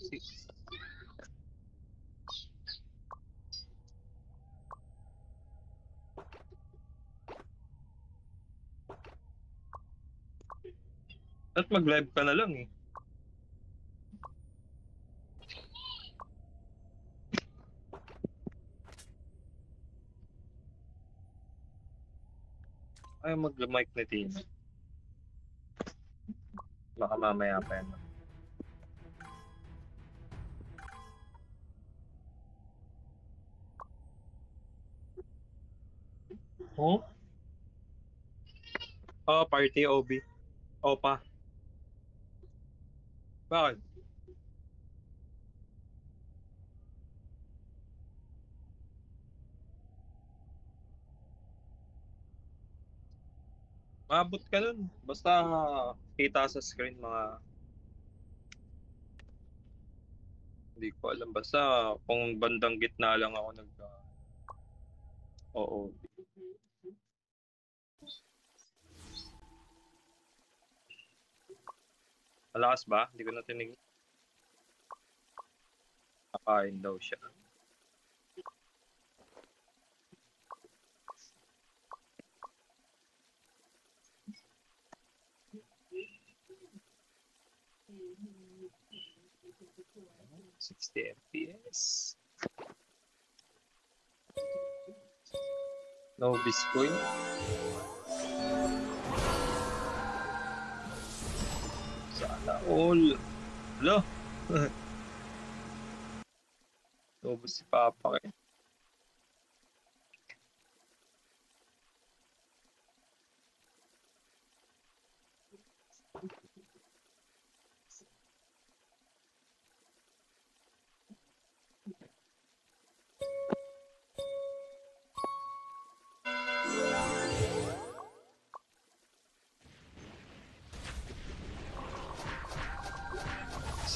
Six. At mag-live ka na lang eh. Ay, mag-mic na Tina. Baka mamaya pa yan. Oh? Oh, party OB. Opa. Bakit? Maabot ka nun. Basta kita sa screen mga hindi ko alam. Basta kung bandang gitna lang ako nag Oo. Malakas ba? Hindi ko na tinig. Nakain daw siya. Sixty FPS. No Bitcoin. Sana all. Hello? Ubus si Papa kaya.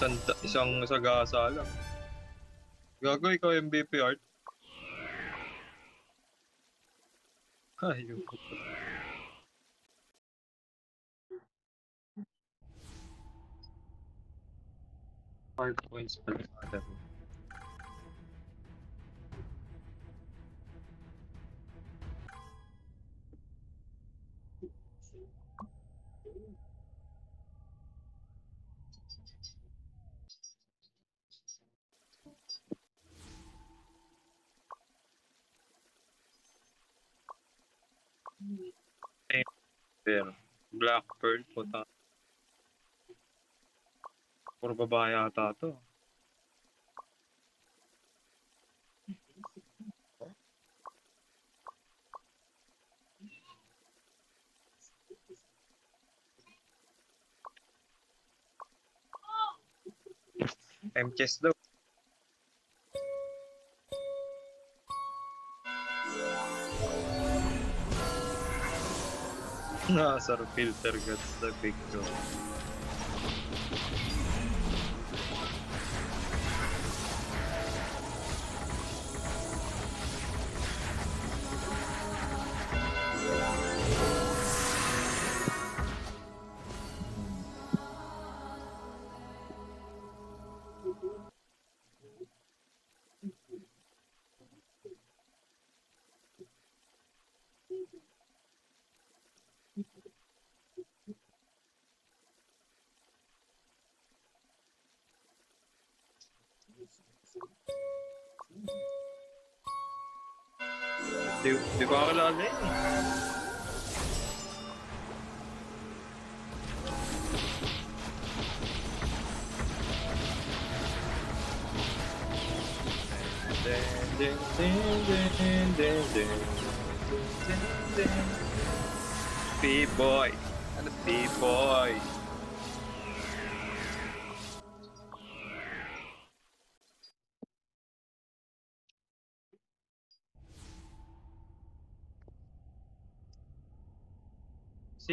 Isang, isang sagasa lang. Gago, ikaw MVP art. Ayun. Five points pala Puro babae ata to. M-chess daw. Nasar filter gets the picture. Di, Du, du var väl aldrig? Big boy and the big boy.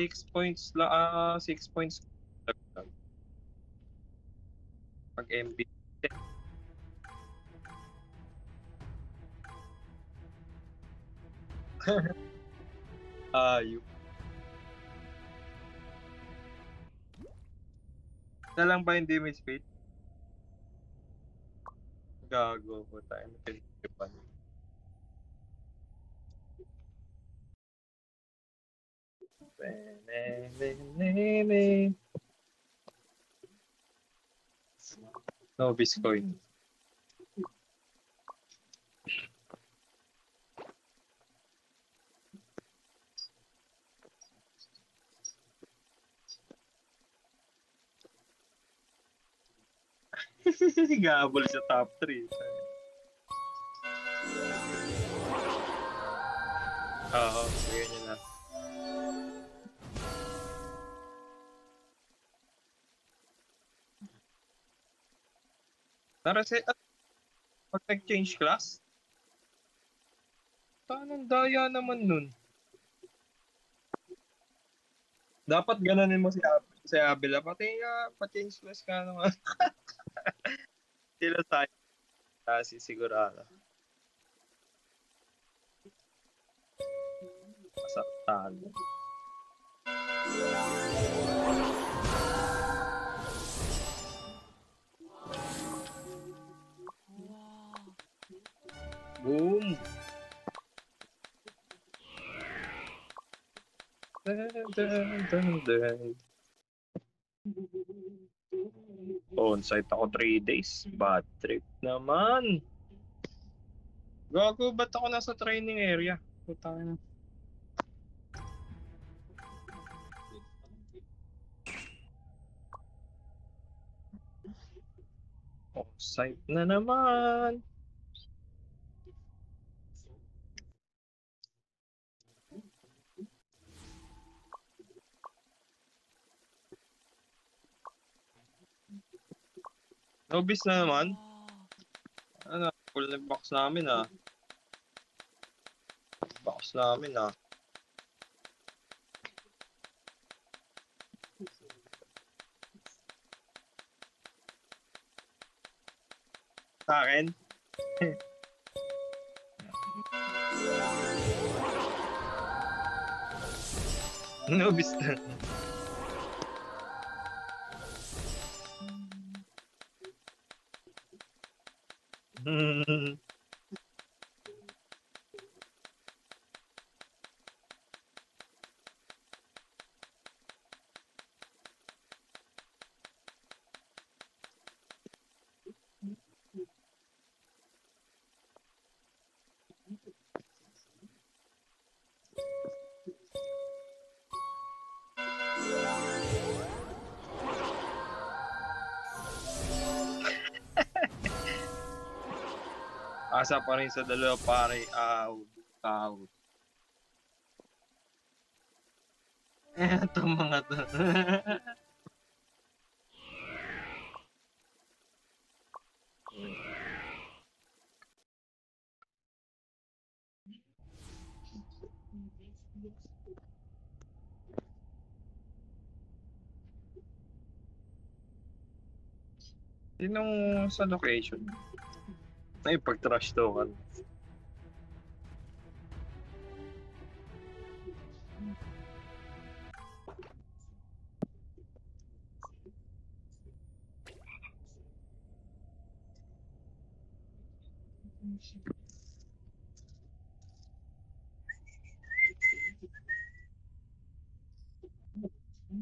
6 points la ah, uh, 6 points pag MB Ayup. Ah, Isa lang ba yung damage speed? Gago po tayo. No Bitcoin. Gabol sa top 3. Oo, bigyan niyo na. Naraset at pag nag-change class? Tanong daya naman nun. Dapat ganonin mo si Abel. Si Abel, ah, pati nga, pa-change class ka naman. Sila tayo. Kasi sigurado. Masaktan. Boom! On-site ako 3 days. Bad trip naman. Gago, ba't ako nasa training area? Puta na. On-site na naman. Nobis na naman. Ano, full na box namin ah. Box namin ah. Sa akin? Nobis na. Hmm. Asa pa rin sa dalawa pare. Out. Out. Eto mga to. Sinong sa location? Ay, pag-trash talkan.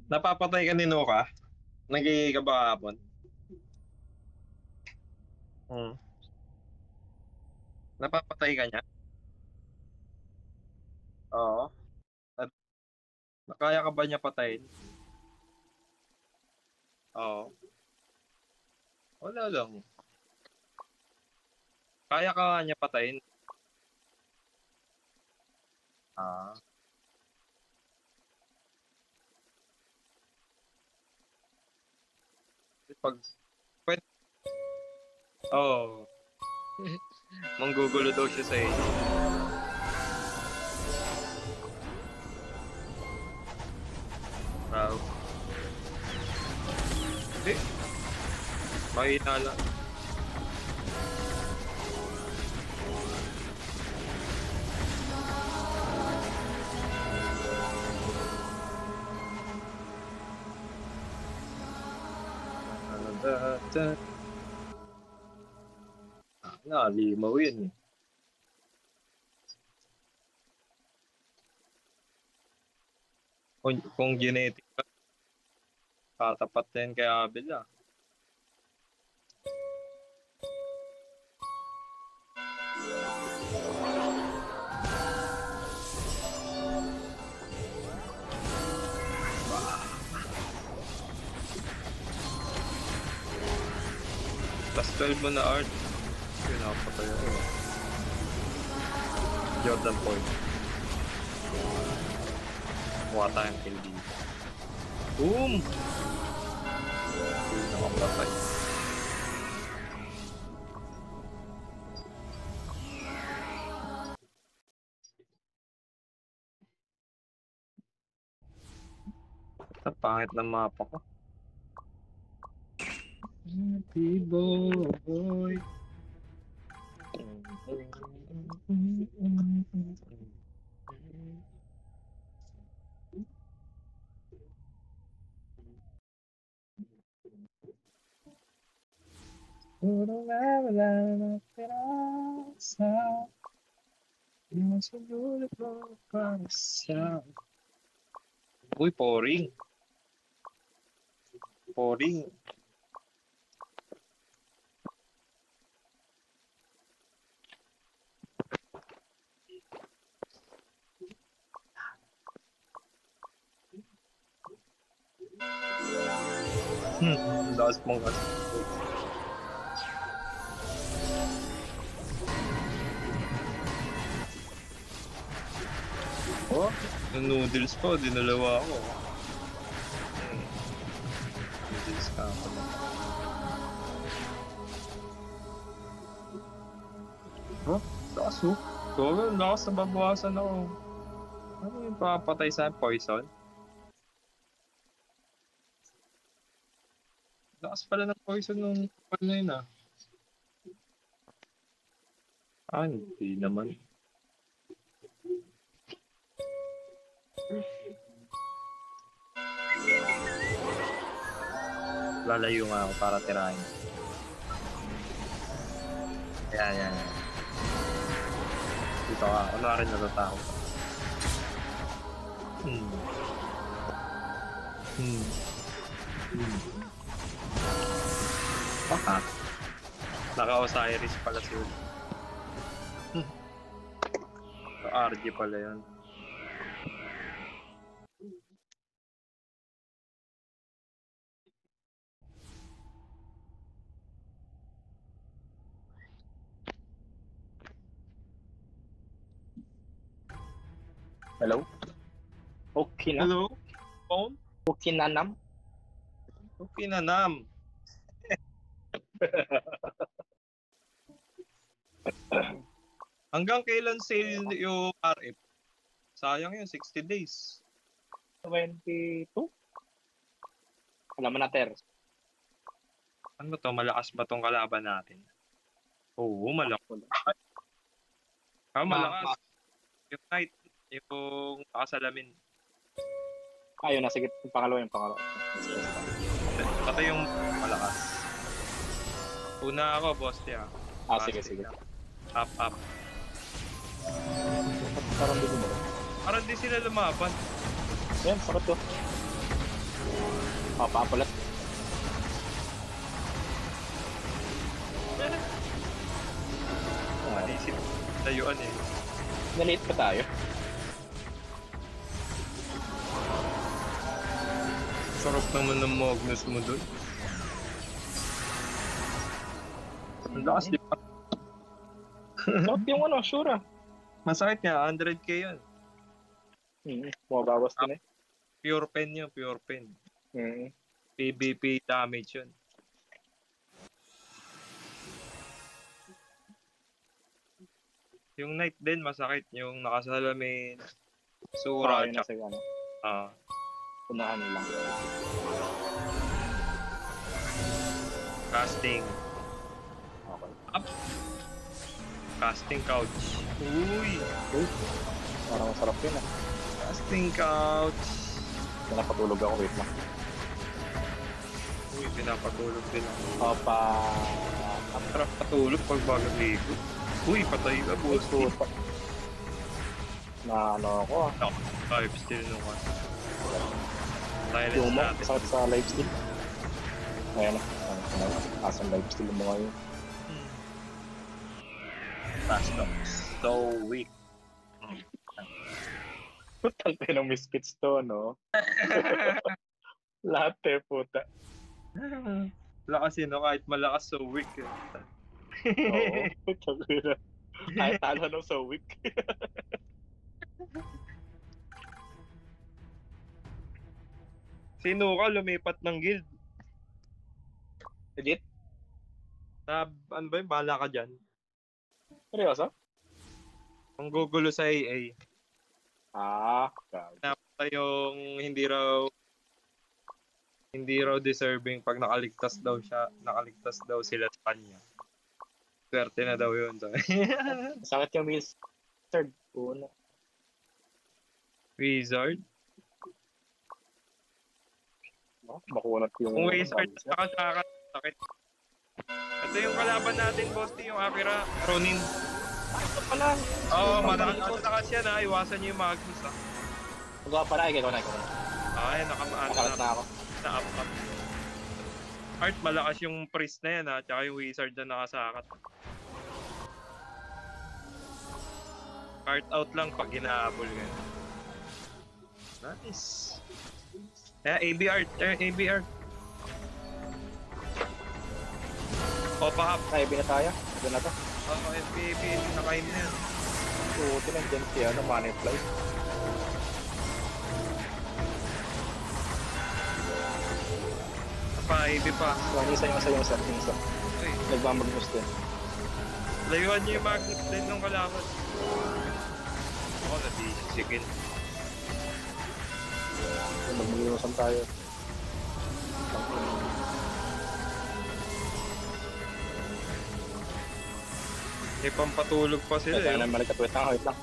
Napapatay ka ni Noka? Nagiging ka ba kahapon? Hmm. Napapatay ka niya? Oo. At kaya ka ba niya patayin? Oo. Wala lang. Kaya ka niya patayin? Ah. Pag pwede. Oo. Manggugulo daw siya sa inyo. Wow. Hindi. Mahina lang. Na, limaw yun eh. Kung, kung genetic ka, tatapat na kay Abel ah. Plus 12 mo na art. Nakapatay ako. Jordan Point. Mukha tayong kill dito. Boom! Yun, nakapatay. Ang pangit ng mapa ko. Happy boy. Puro wala na pirasa Yung sulit mo para sa Uy, pouring. Pouring. Hmm, lakas mong gas. Oh, noodles ko, dinalawa ako. Hmm. Noodles ka pala. Oh, lakas oh. Lakas na ako. Ano yung papatay sa? Poison? Lakas pala ng poison nung kapal na yun ah. Ah, hindi naman. Lalayo nga ako para tirahin. Ayan, ayan, ayan. Dito ka. Ano rin natatakot. Hmm. Hmm. Hmm. Baka. Naka-Osiris pala si Ul. RG pala yun. Hello? Okay na. Hello? Phone? Okay na nam. Okay na, Nam. Hanggang kailan sale yung RF? Sayang yun, 60 days. 22? Alam mo na, Ter. Ano to, malakas ba tong kalaban natin? Oo, malakas. Ah, malakas. Yung night, yung nakasalamin. Ayun na, sige. Yung pangalawa, yung pangalawa. Pati yung. Una ako, boss niya. Ah, sige, sige. Up, up. Parang dito mo. Parang di sila lumaban. Yan, sakot to. Oh, paapalat. Ah, Manisip. Layuan eh. Naliit pa tayo. Sarap naman ng Magnus mo doon. Ang lakas, di ba? Sakot yung ano, sure ah. Masakit nga, 100k yun. Hmm, bumabawas din eh. Pure pen yun, pure pen. Hmm. PVP damage yun. Yung night din, masakit. Yung nakasalamin, sura, na tsaka, sa ano. ah, Unahan lang. casting. Okay. Casting couch. Uy! Uy, parang masarap yun ah. Casting couch. Napatulog ako, wait lang. Uy, pinapatulog din ako. Opa. Sarap patulog pag bago ligo. Uy, patay ka. Puta. Na ano ako ah. Five still nung ano. Silence Yung mo, sakit sa live steal. Ayan ano, Asang live steal mo ngayon. Fast up. So weak. Putang ng misfits to, no? Lahat eh, puta. Lakas yun, no? kahit malakas, so weak. eh. Oo. Putang. Ay, talo nung so weak. Sino ka lumipat ng guild? Legit? Na, ano ba yun? Bahala ka dyan. Seryoso? Ang gugulo sa AA. Ah, God. Napata yung hindi raw hindi raw deserving pag nakaligtas daw siya, nakaligtas daw sila sa kanya. Swerte na daw yun. Sakit yung. Third. Una. Wizard? No? Makunat yung... Kung wizard na nakasaka, sakit. Ito yung kalaban natin, boss, yung Akira, Ronin. Ito pala. Oo, oh, Ang malakas malakas yan ha. Iwasan niyo yung Magnus ha. Magawa pala. Ay, ikaw na, ikaw na. Ay, nakamaan Nakalat na, na ako. na up up. Art, malakas yung priest na yan ha. Tsaka yung wizard na nakasakat. Art out lang pag hinahabol ka. Nice. Eh, ABR, eh, ABR. Opa up. Ay, na tayo. Na to. Oo, FBAB, nakain na yan. Puti na dyan si ano, money fly. Pa, AB pa. So, isa yung isa yung isa. Yung isa. Uy, Nagmamagnos din. layuan niyo yung magnet din ng kalaban. Ako, nadisikin. Magmagnosan tayo. May pampatulog pa sila eh. na balik at wait lang, wait lang.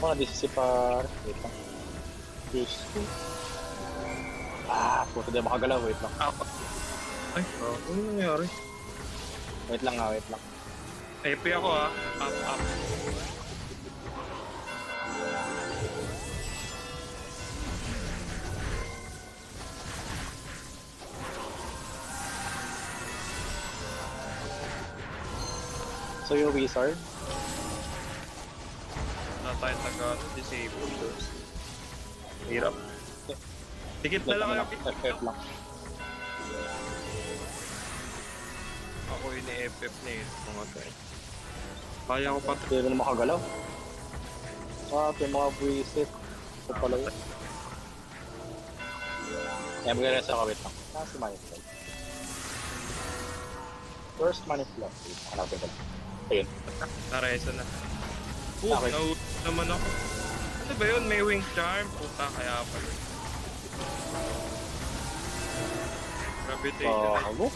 Oh, this is si par. Wait lang. This Ah, puto di makagalaw. Wait lang. Apat. Ay, oh, ano nangyari? Wait lang nga, wait lang. Epi ako ah. Up, up. So yung wizard, Na tayo taga ano, disable those. Hirap. Tikit na lang lang, kayo. FF lang. Ako yung FF na yun. Mga guys. Kaya ko pa Hindi rin makagalaw. Ah, ito yung mga buwisit. Ito pala yun. Kaya mag-rest ako, wait lang. Ah, si Money Flow. First. Wait, hanapin ko lang. Ayun. Naresa na. Oh, Okay. nauut naman ako. Ano ba yun? May wing charm? Puta, kaya pala. Gravitation na. ako.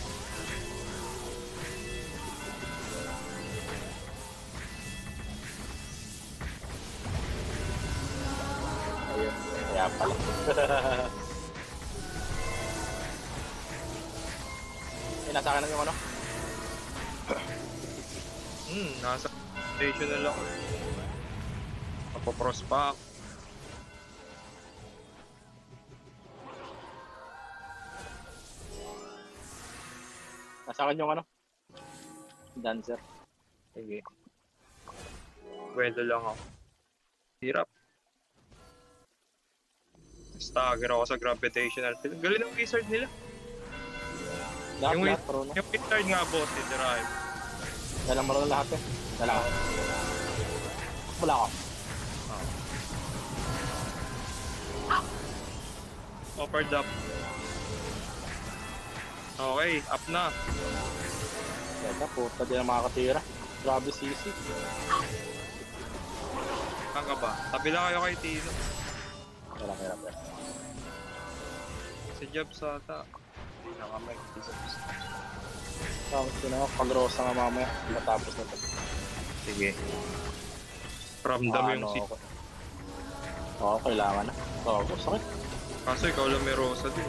Ayun. Kaya pala. Eh, nasa akin lang yung ano? Hmm, nasa foundational ako. Papapros pa ako. Nasa akin yung ano? Dancer. Sige. Pwede lang ako. Hirap. Stagger ako sa gravitational field. Galing ng wizard nila. Lahat, Yung lahat, wizard nga boss, Drive. Dalang mo rin lahat eh. Dalang ako. Wala ako. Offered up. Okay, up na. Teka, puta din ang makakatira. Grabe sisi. Saan ka ba? Tabi lang kayo kay Tino. Wala, wala, wala. Si Jobs ata. Hindi na kami. Si Jobs. Tapos yun ako, pag-rosa nga mamaya. Matapos na ito. Sige. Ramdam Ah, yung ano si... Oo, kailangan na. Oo, sakit. Kaso ikaw lang may rosa din.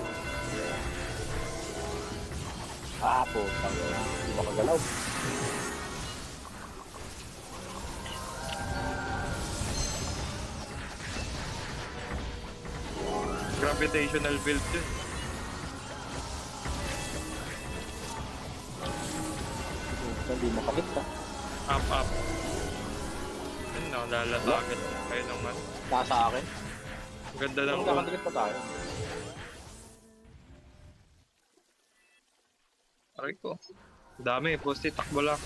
Ah, ina. Hindi makagalaw. Gravitational build yun. Hindi makakit ka. Up, up. Yun na, lalatagan. Kayo naman. Nasa akin. Ganda ng Ang kakadikit pa tayo. Aray ko. Dami, posti, takbo lang.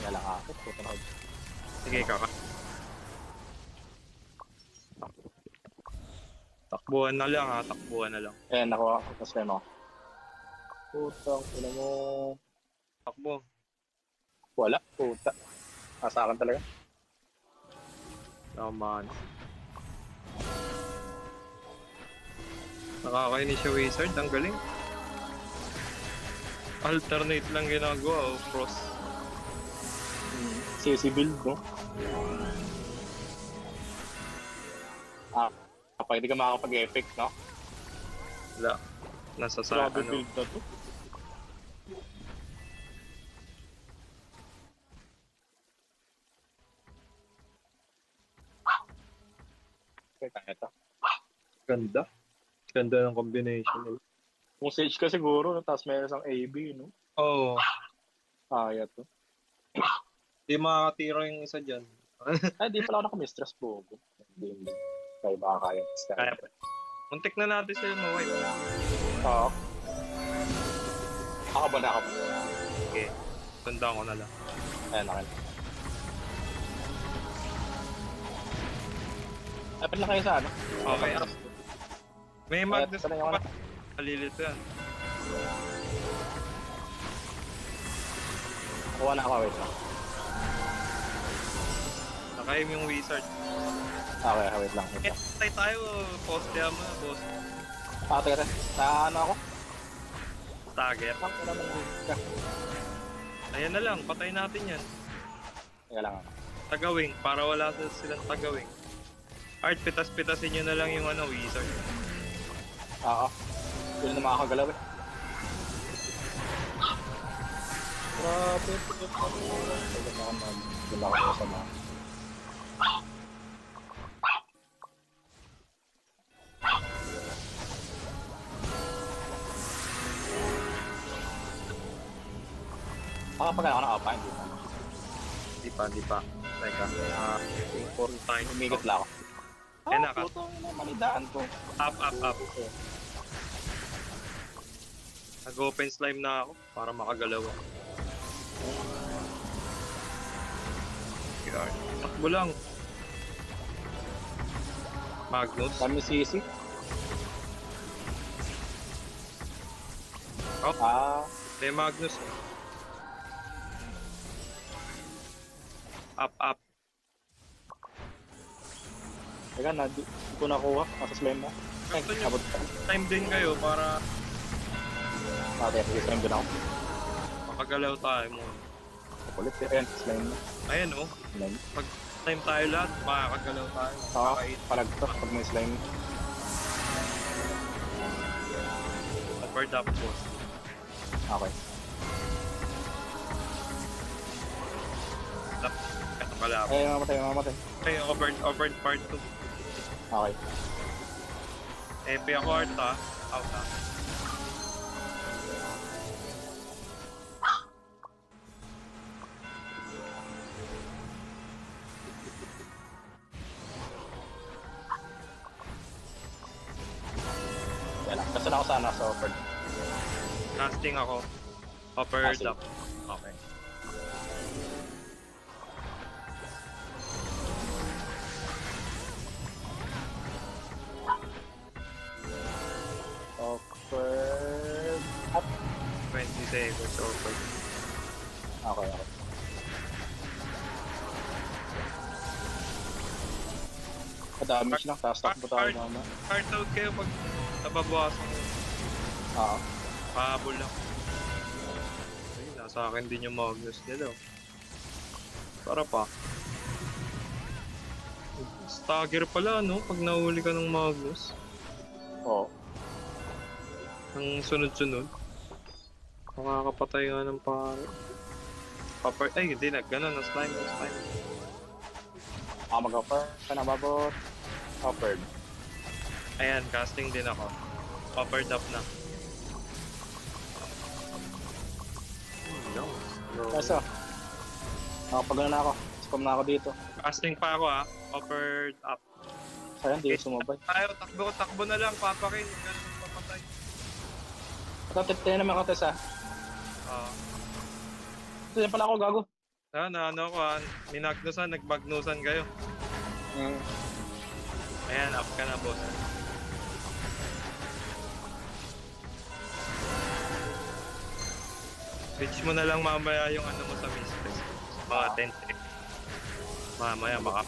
Kaya lang ako. Puta na. Sige, kaka. Takbuhan na lang ha, takbuhan na lang. Eh, nakuha ko. Tapos kayo mo. Putang ina mo. Takbo. Wala. Puta. Nasa akin talaga. Tama na. Nakakainis siya wizard, ang galing. Alternate lang ginagawa, oh, cross. CC build, no? Ah, kapag hindi ka makakapag-epic, no? Wala. Nasa sa, Grabe ano, build na to. Okay, kaya to. ganda. Ganda ng combination. Kung Sage ka siguro, no? tapos meron isang AB, no? Oo. Oh, Kaya to. di makakatira yung isa dyan. Ay, di pala ako nakamistress po. Hindi, hindi. Kaya baka kaya. Kaya, muntik na natin sila ma-wipe. Oo. Ako ba na ako? Okay. Tandaan ko na lang. Ayan, akin. Dapat na kayo sa ano? Okay. May Magnus pa. Kalilito yan. Kuha na ako, wait lang. Nakaim yung wizard. Okay, wait lang. Wait lang. patay tayo. Poste mo na, boss. Ah, teka. Sa ano ako? Target. Ayan na lang, patay natin yan. Teka lang. ako. Tagawing, para wala silang tagawing. Art, pitas-pitasin nyo na lang yung ano, wizard. Oo. Yun na makakagalaw eh. Grabe. Na ako mag... Wala ko sa mga... Makapagana ako ng apa, hindi pa. Di pa, di pa. Teka. Ah, for time. Umikot lang ako. Eh, Ah, naka- putong ina, manidaan ko. Up, up, up. Nag-open slime na ako para makagalaw ako. Yan. Takbo lang. Magnus. Kami sisi. Oh. Ah, May Magnus. Up, up. Teka na, di, di ko nakuha. Nasa slime na. Ay, Gusto nyo, abot ka. time din kayo para teka, sige, slime din ako. makagalaw tayo mo. Kulit. Ayan, slime na. Ayan oh, Slime. time tayo lahat, makakagalaw tayo. Ah, Makakait. palag to pag may slime. Upward up boss. Okay. Up. Ito pala. Ay, mamatay, mamatay. Okay, over, over part 2. Okay. EP ako art ha. Out ha. Yan lang. Basta na ako sana sa offer. Casting ako. Upper Ah, sige. 20 seconds over. Okay, okay. Kadamage lang, tapos takbo tayo naman. Hard out kayo pag nababawasan ko. Oo. Pahabol lang. Ay, nasa akin din yung Magnus nila. oh. Para pa. Stagger pala, no? Pag nahuli ka ng Magnus. Oo. Ang sunod-sunod. Makakapatay nga ng pare. Papar... Ay, hindi na. Ganun, na slime, na slime. Ako mag-offer. Saan nababot? Offered. Ayan, casting din ako. Offered up na. No. no. Kaso. Nakapagano na ako. Scum na ako dito. Casting pa ako ah. Offered up. Sayang, di sumabay. Tayo, takbo, takbo na lang. Papakin. Ganun. Ito, titinan naman ako, Tess, ha? Ah. Ito, pala ako, gago. Ah, na ano ko ah. Minagnusan, nagbagnusan kayo. Mm. Ayan, up ka na, boss. Switch mo na lang mamaya yung ano mo sa mistress. Mga 10 seconds. Mamaya baka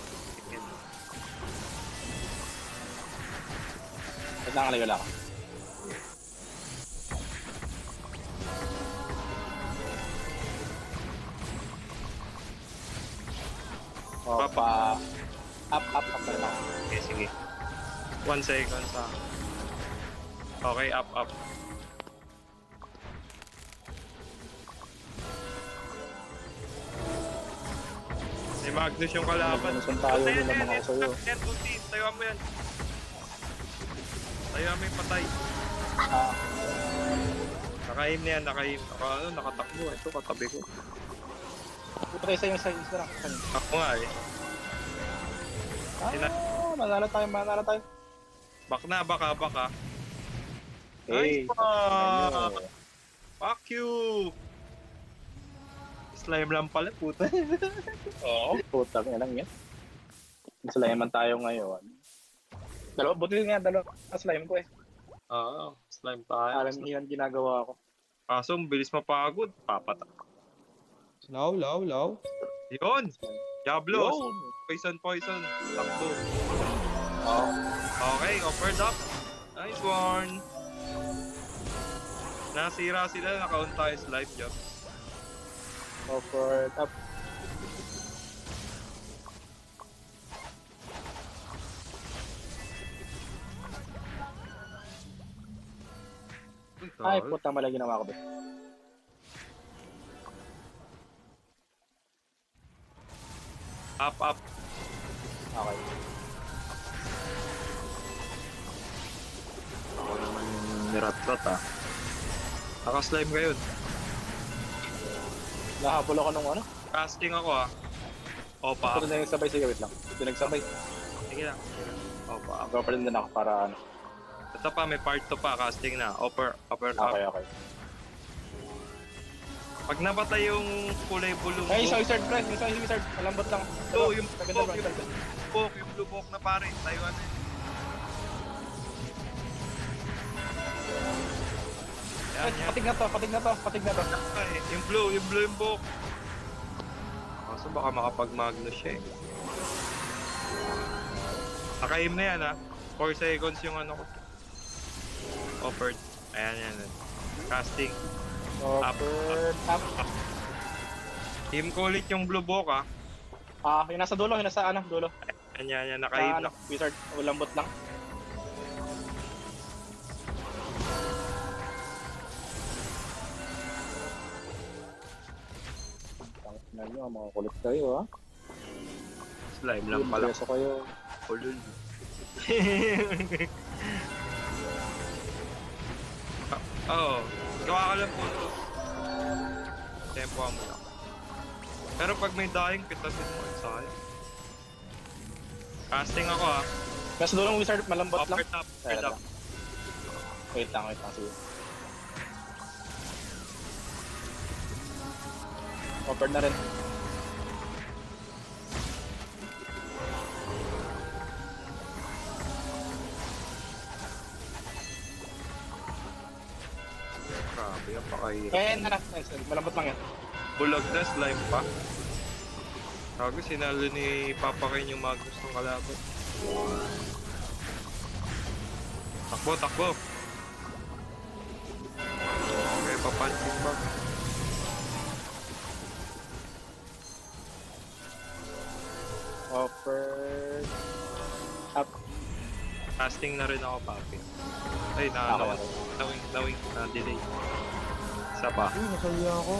Wait lang, aligo lang ako. Opa. Up, up, up na lang. Okay, sige. One second sa Okay, up, up. Si Magnus yung kalaban. Yung tayo, ayan, mga sa'yo. Ayan, ulti. Tayuan mo yan. Tayuan mo yung patay. Ah, Naka-aim na yan, naka-aim. Naka, ano, nakatakbo. Ito, katabi ko. Kayo sa yung size na lang. Ako nga eh. Ah, manalo tayo, manalo tayo. Back na, baka, baka. Hey, Nice one! ayun. Fuck you! Slime lang pala, puta. Oo. Putang ina lang yan. Slime tayo ngayon. Dalawa, buti nga, dalawa slime ko eh. Oo, slime tayo. Alam niyo yan ginagawa ko. Kaso, bilis mapagod. Papata. Low, low, low. Yun! Diablos! Yun. Poison, poison. Takbo. Oo. Okay, offered up. Nice one. Nasira sila, naka-on tayo slime job. Offer up. Ay, puta mala ginawa ko ba? Up, up. Okay. Ako naman nirat-rat ah. Naka-slime ngayon. Nahabol ako nung ano? Casting ako ah. Opa, Ito na yung sabay. Sige, wait lang. Ito nagsabay. Sige lang. sige lang. Opa. Go pa rin din ako para ano. Ito pa, may part 2 pa. Casting na. Upper, upper, up. Okay, okay. Pag napatay yung kulay bulong Ay, isa wizard, pre. Isa wizard. Malambot lang. Oh, yung Maganda book, ba? yung book, yung blue book na pare. Tayo ano yun. Yan, Ay, yan. patig na to, patig na to, patig na to. Ay, yung blue, yung blue yung book. Kaso baka makapag-magnus siya eh. Naka-aim na yan ha. 4 seconds yung ano ko. Offered. Ayan yan. Casting. Offer up. Team ko ulit yung blue book ha. Ah, yung nasa dulo, yung nasa ano, dulo. Yan yan yan. Sa Naka-aim ano, na. wizard. Malambot lang. Tangina nyo, mga kulit kayo, ha? Slime lang pala. Beso kayo. Ulul. Oo. Gawa ka lang punto. Tempo mo lang. Pero pag may dying, pitasin mo. Sayang. Casting ako ah. Nasa dulo ng wizard, malambot lang. Upper top, upper top. Wait lang, wait lang, sige. Offer na rin. Grabe, napakahirap. Eh, ano, nice, malambot lang yan. Bulag na, slime pa. Sabi, sinalo ni Papa Ken yung Magnus ng kalaban. Takbo, takbo. Okay, papunching bag. Offer... Casting na rin ako, papi. Ay, na Okay, okay. nawing, nawing, na delay. Isa pa. Uy, nasaya ako.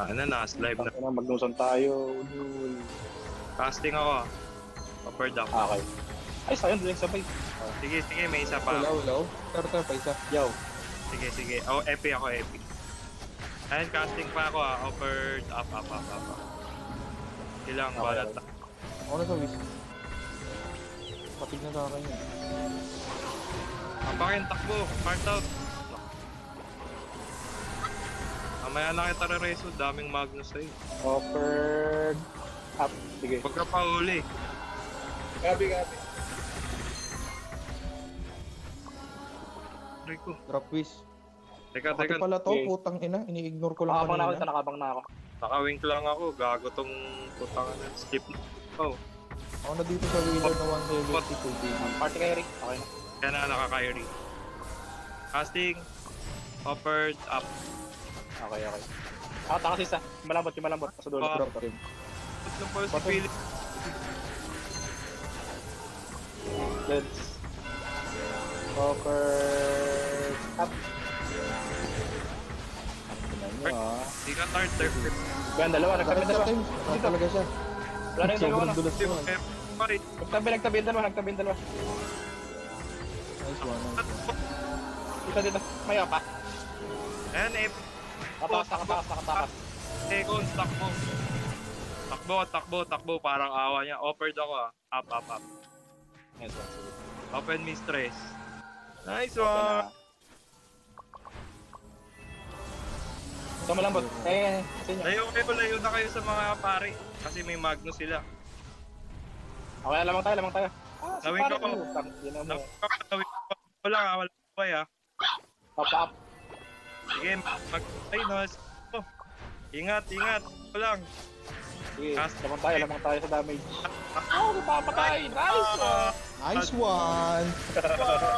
Ah, ano na, live na. Na, magnusan tayo. Dul. Casting ako ah. Upper down. Ah, okay. Ay, sayang, din sabay. Sige, sige, may isa pa. Ulaw, ulaw. Tara, tara, pa isa. Yo. Sige, sige. Oh, epi ako, epi. Ayun, casting pa ako ah. Upper, up, up, up, up. up. Ilang Okay, balat. Ako na sa whisk. Patig na sa akin yun. Apakin, takbo. Part out. Mamaya na kita re-reso. Daming Magnus sa'yo. Offered. Up. Sige. Huwag ka pa uli. Gabi, gabi. Rico. Drop whisk. Teka, Pati teka. pala to, Okay. putang ina. Ini-ignore ko lang Nakabang na ako dito, kanina. nakabang na ako. Nakawink lang ako. Gago tong putang na. Skip. Oh, Ako na dito sa wheeler na 172 baby. Party kayo, Rick. Okay na. kaya na nakaka-Kyrie. Casting. Upper, up. Okay, okay. Ako, takas isa. Malambot, yung malambot. Sa dulo. Ah. Drop rin. Ba't lang pala si. Philip? Let's. Offered. Up. Tingnan nyo, ah. Di ka tard, third. Yan, dalawa. Nagtabi sa time. Saan talaga siya? Wala na yung dalawa na. rin. Nagtabi, nagtabi yung dalawa. Nagtabi yung dalawa. Nice one, nice one. Dito, dito. May pa. Ayan, eh, Natakas, nakatakas, nakatakas. seconds, takbo. Takbo, takbo, takbo. Parang awa niya. Offered ako ah. Up, up, up. Yes, sir. Sige. Open mistress. Nice one. Ito malambot. Eh, eh, sa inyo. Layo kayo, layo na kayo sa mga pare. Kasi may Magnus sila. Okay, lamang tayo, lamang tayo. Ah, ko. Utang, yun ang mo. Nakakawin ko. Wala nga, wala pa ah. Up, up. Sige, mag... Ay, nice. Oh. Ingat, ingat. Ito lang. Sige, Kas- lamang tayo, lamang tayo sa damage. Oh, napapatay. Nice! Ah, Nice one!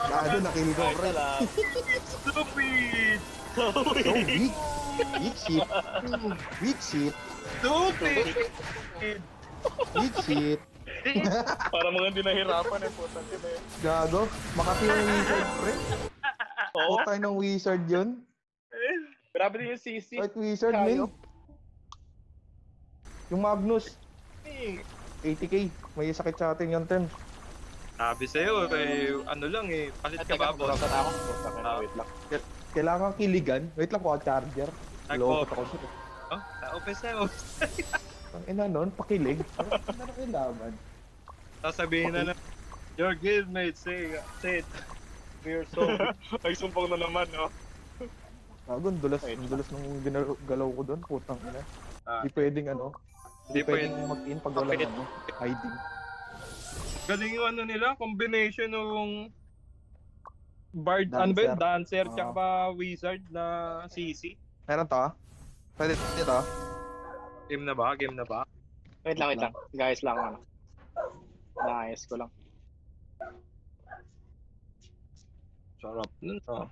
Lado, nakilig ko, Nice pre. na lang. stupid! So weak. Weak shit. Weak shit. Stupid! Weak shit. Para mga hindi nahirapan eh, puta. Yun eh. Gago. Makati yung wizard, pre. Oo. Putay ng wizard yun. Grabe din yung CC. Kahit wizard, Kayo. min. Yung Magnus. 80k. May sakit sa atin yung turn. Sabi sa'yo, eh, ano lang eh, palit ka ba, boss? Teka, ako. Puta, ka na, Ah. wait lang. Kailangan kiligan. Wait lang ko, charger. Nag-off. Loko ako dito. Oh, open sa'yo. Ang ina nun, pakilig. Ano na kailangan? Sasabihin na na, your guildmate say, said, we're so... Ay, sumpong na naman, no? Ang dulas, dulas nung ginalaw galaw ko doon. Putang ina. Ah. Hindi pwedeng ano. Hindi pwedeng mag-in pag walang Okay. ano, hiding. Galing yung ano nila, combination ng Bard, Dancer. ano ba yun? Dancer, Oo. tsaka pa Wizard na CC. Meron to ah. Pwede dito ah. Game na ba? Game na ba? Wait lang, wait lang. Guys lang, ano. Nice ko lang. Sarap nun ah.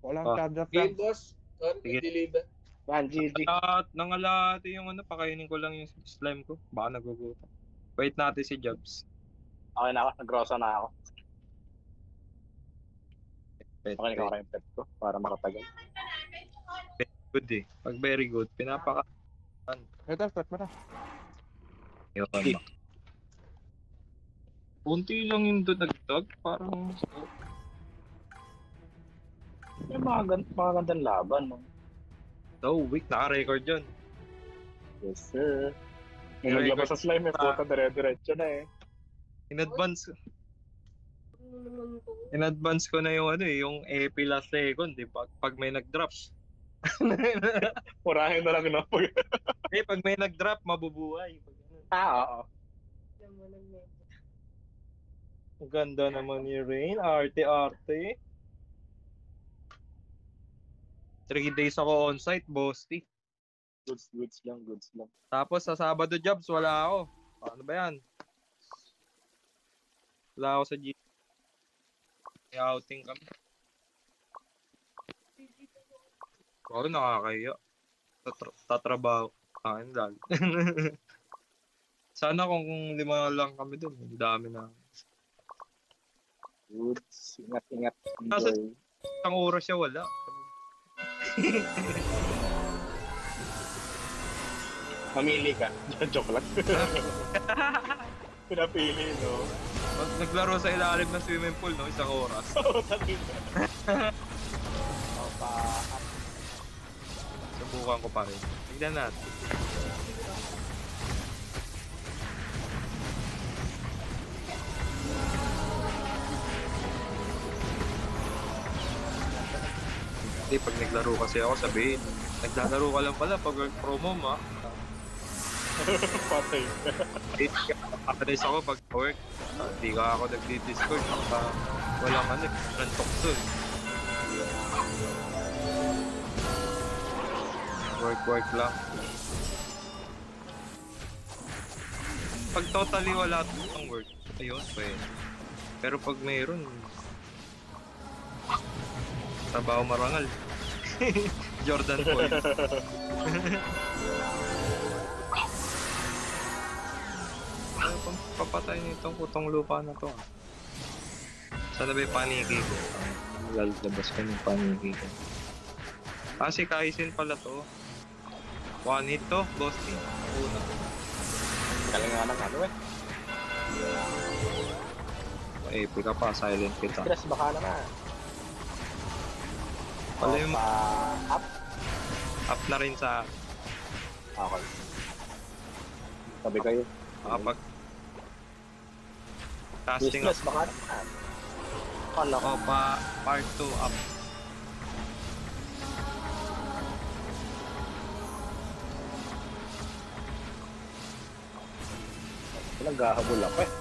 Walang Ah. charger Game boss. Sorry, deliver. Yan, GG. At nangalati yung ano, pakainin ko lang yung slime ko. Baka nagugutom. Wait natin si Jobs. Okay na ako. Nag-rosa na ako. Wait, Okay ako yung pet ko para makatagal. Good eh. Pag very good, pinapaka... Ito, start mo na. Yun. Unti lang yung doon nagtag. Parang... Yung mga, gan mga gandang laban, no? So weak. Naka-record yun. Yes, sir. Yung Very naglabas sa slime, eh, puta, dire-diretso na eh. In advance. In advance ko na yung ano eh, yung EP last second, di ba? Pag may nag-drop. Purahin na lang, no? Pag- eh, pag may nag-drop, mabubuhay. Pag ganun. ah, oo. Ang ganda naman ni Rain. Arte-arte. Three days ako on-site, bossy. Goods, goods lang, goods lang. Tapos sa Sabado jobs, wala ako. Ano ba yan? Wala ako sa G. May outing kami. Ako nakakaya. Tatra- tatrabaho. Akin lal. Sana kung, kung lima lang kami dun. Ang dami na. Goods. Ingat, ingat. Nasa-. Isang oras siya wala. Mamili ka. Joke lang. Pinapili, no? Pag naglaro sa ilalim ng swimming pool, no? Isang oras. Oo. Opa. Subukan ko pa rin. Tignan natin. Hindi, pag naglaro kasi ako, sabihin, naglalaro ka lang pala pag promo ma. Patay. Alis ako pag work. Hindi ka ako nagdi-discord. Baka walang ano, walang tukso. eh. Work, work lang. Pag totally wala ng work, ayun, pwede. Pero pag mayroon, trabaho marangal. Jordan Paul. Ano pang papatay nitong putong lupa na to? Sana ba yung paniki ko? Lalabas ko ng paniki ko. Ah, si Kaizen pala to. One hit to, ghosting. Una. Galing nga ng ano eh. Epic ka pa, silent kita. Stress baka naman. Wala yung Opa. Up. up na rin sa Okay. Sabi kayo. makapag casting up. Baka. Kala ko. Pa, part 2 up. Naghahabol ako eh.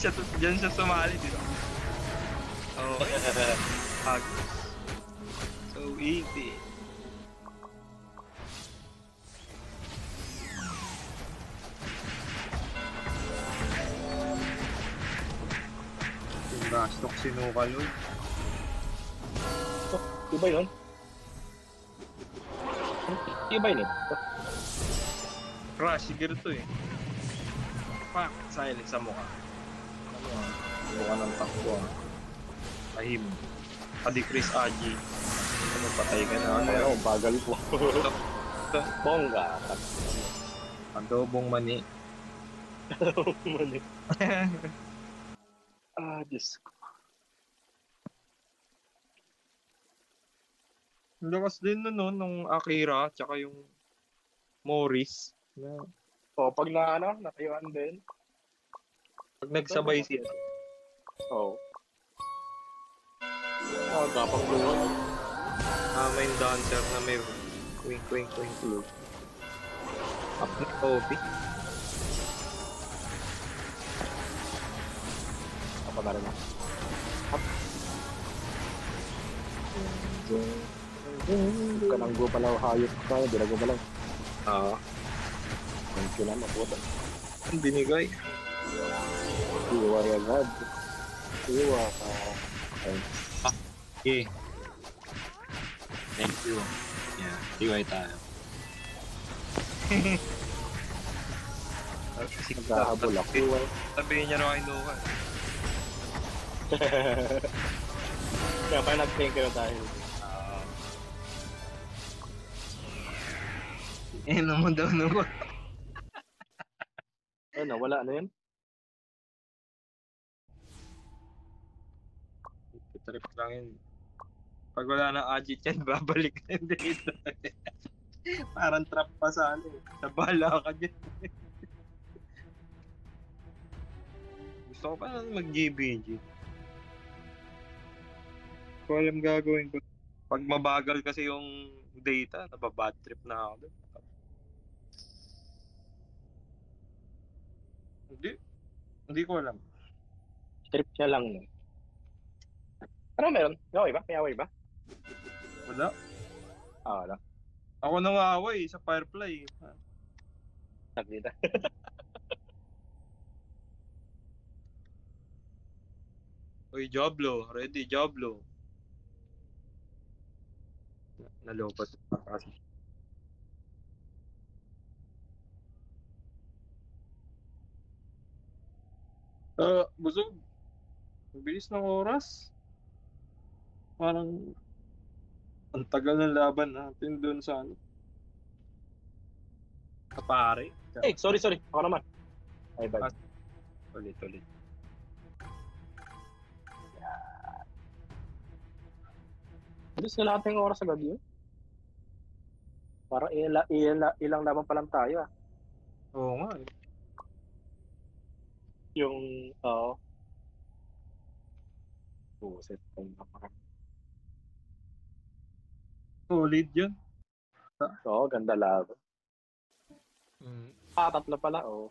Siya, diyan siya sumali, di ba? Oh, hug. So easy. Yung gastok sinuka nun. Iba yun? Iba yun eh. Crash, siguro to eh. Pak, silent sa mukha. Mukha ng takbo ah. Adi Chris Aji. Ano, patay ka na. Ano, Ano, bagal po. Bongga. adobong mani. Mali. ah, Diyos ko. Lakas din nun, no, nung Akira, tsaka yung Morris. Na, O, pag na ano, natayuan din. pag nagsabay sila. Oo. Oh, gapang luwan. Ah, may dancer na may wink, wink, wink, look. Up na Kobe. Ako na rin ako. Huwag ka nang gumalaw, hayop ka. Hindi na gumalaw. Ah, Thank you na, mabuto. ang binigay. Iwa rin agad. Iwa. ah, ayun. Okay. Thank you. Yeah, iway tayo. Naghahabol ako. Iwa. Sabihin niya na kay Luka. Kaya pa nag-thank you tayo. Ah. Eh, naman daw naman. Ano, wala na yun? Trip lang yun. Pag wala na agit yan, babalik na dito. Parang trap pa sa ano eh. Sa bala ka dyan. Gusto ko pa na mag-GBG. Ko alam gagawin ko. Pag mabagal kasi yung data, nababad trip na ako. Hindi. Hindi ko alam. Trip niya lang. no? Ano meron? May away ba? May away ba? Wala. Ah, wala. Ako nang away sa Firefly. Nagdita. Uy, Joblo. Ready, Joblo. Na- Nalobat pa kasi. Ah, busog. Ang bilis ng oras. Parang ang tagal ng laban natin doon sa ano. Kapare. Eh, sorry, sorry. Ako naman. Ay, bad. Ulit, ulit. Alis na lahat ng oras sa gabi yun. Parang ila, ila, ilang laban pa lang tayo ah. Oo nga eh. Yung, oo. Buset. Oo, Solid yun. ganda laban. Mm. Ah, tatlo pala, oo.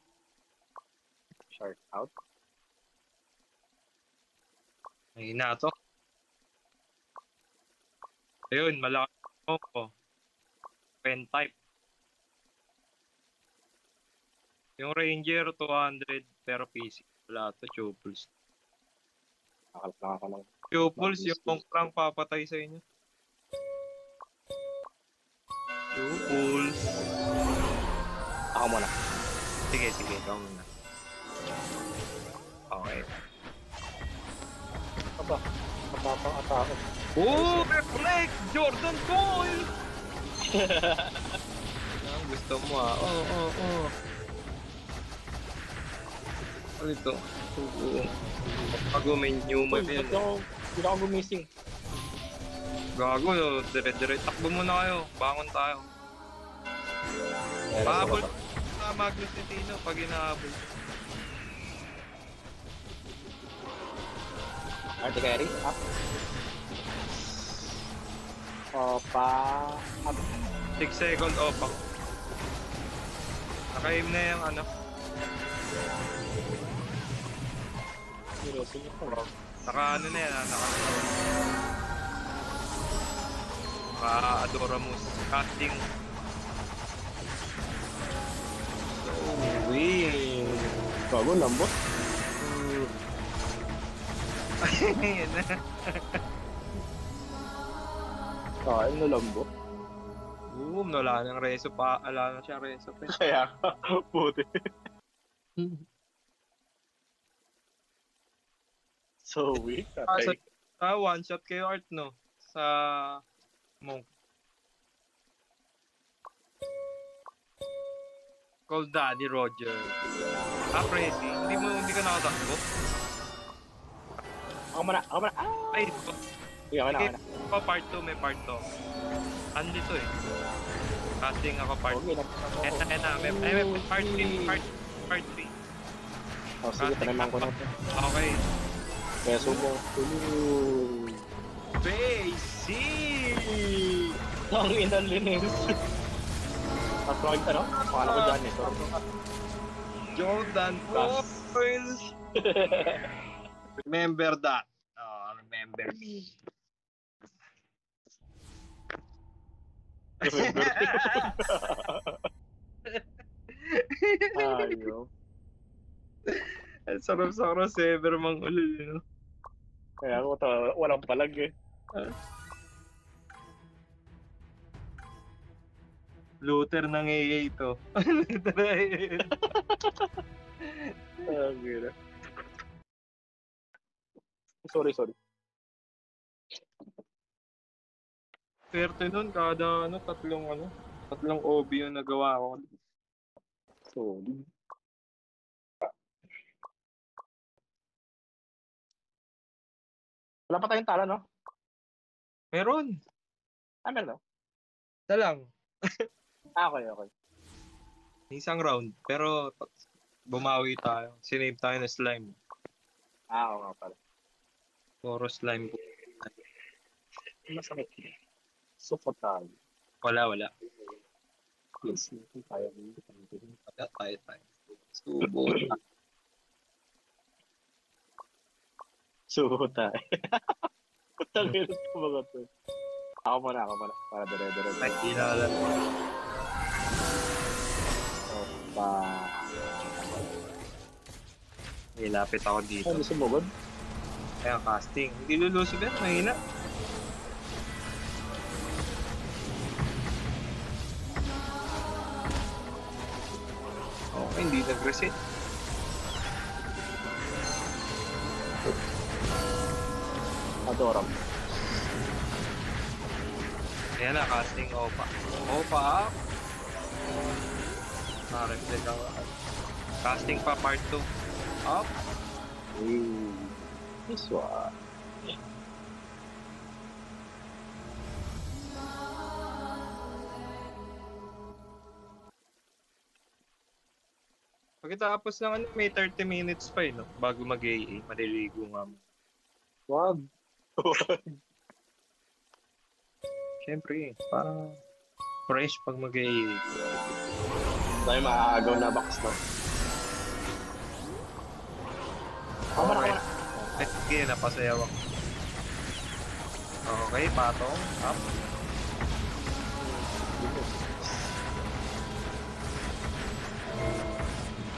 Shark out. Ay na to. Ayun, malaki ko. Pen type. Yung Ranger 200 pero PC. Wala to, Chuples. Nakalap lang ako lang. Chuples, yung pongkrang papatay sa inyo. Ako muna. Sige, sige, ikaw muna. Okay. Aba, kapapang atake. Oh, reflect! Jordan Cole! Ang gusto mo ah. Oo, oh, oo, oh, oo. Ano ito? Oo. Bago may new Uy, map ba't yan. ako, hindi ako gumising. Gago, dire-dire. Takbo muna kayo. Bangon tayo. Meron Magnus ni Tino pag inahabol. Arte carry, up. Opa, up. 6 second opak. Naka-aim na yung ano. Naka ano na yan ah. Naka Naka Adoramus. Casting. Win. Bago, lambot. Ayan na. Kain na lambot. Boom, wala nang reso pa. Wala na siya reso pa. Kaya, puti. So weak. Ah, sa, ah, one shot kayo art no? Sa Monk. Call Daddy Roger. Ah, Prezi, hindi mo hindi ka nakatakbo? Ako muna, ako muna. Ah! Ay, ako na, ako na. pa part 2, may part 2. Ano dito eh? Casting ako part 2. Okay, Eto, eto, may, ay, may part 3, part, part 3. Oh, sige, tanaman ko na. Okay. Peso mo. Ooh. Basic! Ang inang linis. At ano? Pakala ko dyan eh. Jordan. Boys! remember that. Oh, remember me. Ayaw. Ang sarap sa crossover mang ulil, no? Kaya ako walang palag eh. Luther ng AA to. Sorry, sorry. Swerte nun, kada ano, tatlong ano, tatlong OB yung nagawa ko. Sorry. Wala pa tayong tala, no? Meron. Ah, meron, no? Isa lang. Ah, okay, okay. Isang round. Pero bumawi tayo. Sinave tayo ng slime. Ah, oo nga pala. Puro slime. Masakit. Sukot tayo. Wala, wala. Please, hindi tayo. Wala tayo tayo. Subo na. Sukot tayo. Tangin ito mga to. Ako muna, ako muna. Para dire-dire. Ay, kilala. Opa. Nilapit ako dito. Ano sumugod? Ayan, casting. Hindi lulusog yan, mahina. Okay, hindi nag-reset. Adoram. Ayan na, casting Opa. Opa up. Na-reflect ako. Casting pa part 2. Up. Ooh. This one. Pagkatapos ng ano, may 30 minutes pa eh, no? Bago mag-AA, maliligo nga mo. Wag. Siyempre, parang fresh pag mag-AA. Tayo maaagaw na box na. Tama na, tama na. Eh, sige, napasayaw ako. Okay, patong. Up.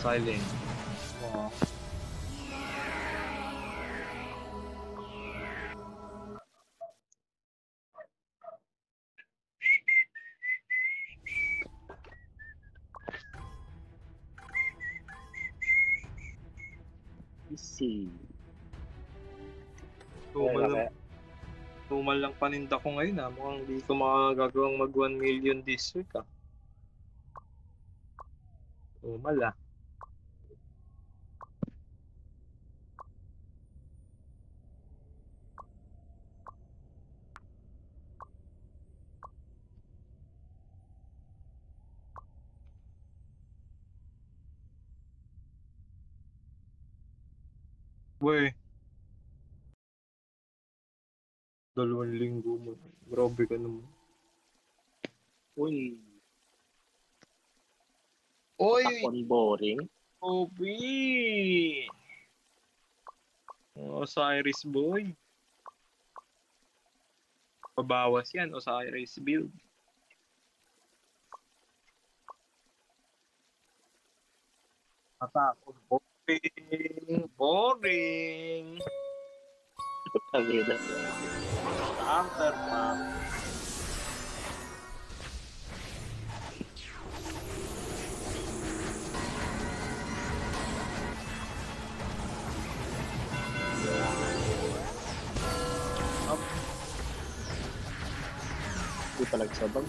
Silent. Wow. Easy. Tumal lang, tumal lang paninda ko ngayon ah. Mukhang hindi ko makagagawang mag 1 million this week ah. Tumal ah. Wey. Dalawang linggo mo. Grabe ka naman. Uy. Oy! Takon boring. Obi! Osiris boy. Pabawas yan, Osiris build. Attack. Boring. Boring. Sabi na. Aftermath. Hindi talaga sabag.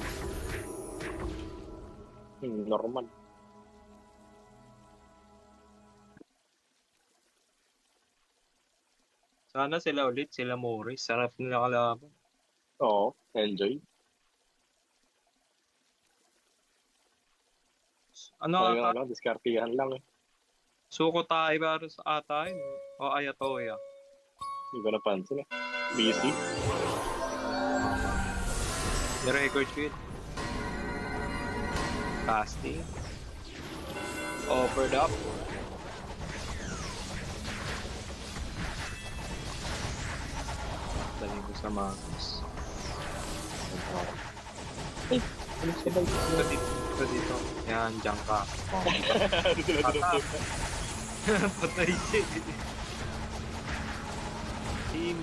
Hmm, normal. Sana sila ulit, sila Morris. Sarap nila kalaban. Oo, enjoy. Ano So, ata? yung ano, diskartihan lang eh. Suko tayo para sa atay o Ayatoya? Hindi ko napansin eh. Busy. Ni-record ko yun. Casting. Offered up. Sa Marcos. Ano sila? Ito dito. Ito dito. Yan, dyan ka. Ano Patay. Siya. Team.